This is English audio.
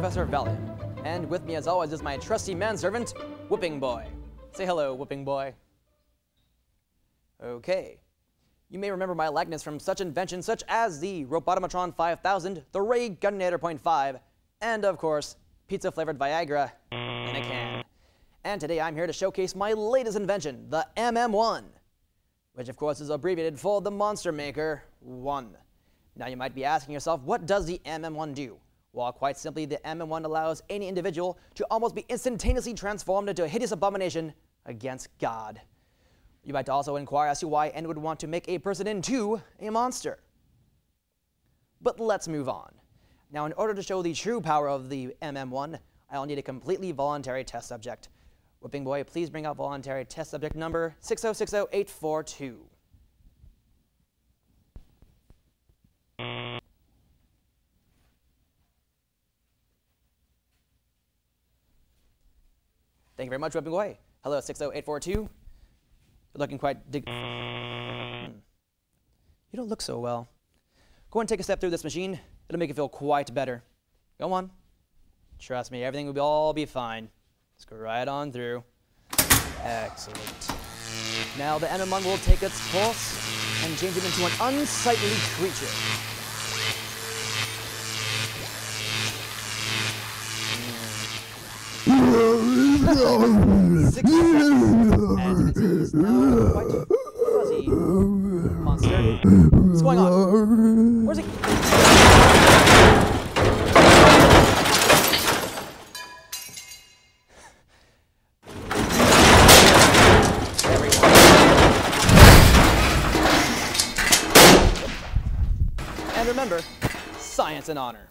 Professor Valium, and with me as always is my trusty manservant, Whipping Boy. Say hello, Whipping Boy. Okay. You may remember my likeness from such inventions such as the Robot-o-motron 5000, the Ray Gunnator .5, and of course, pizza-flavored Viagra in a can. And today I'm here to showcase my latest invention, the MM1, which of course is abbreviated for the Monster Maker 1. Now you might be asking yourself, what does the MM1 do? Well, quite simply, the MM1 allows any individual to almost be instantaneously transformed into a hideous abomination against God. You might also inquire as to why N would want to make a person into a monster. But let's move on. Now, in order to show the true power of the MM1, I'll need a completely voluntary test subject. Whipping Boy, please bring out voluntary test subject number 6060842. Thank you very much, Whipping Boy. Hello, 60842. You're looking quite dig. You don't look so well. Go and take a step through this machine. It'll make you feel quite better. Go on. Trust me, everything will be, all be fine. Let's go right on through. Excellent. Now the MM1 will take its pulse and change it into an unsightly creature. What's going on? Where's go. And remember, science and honor.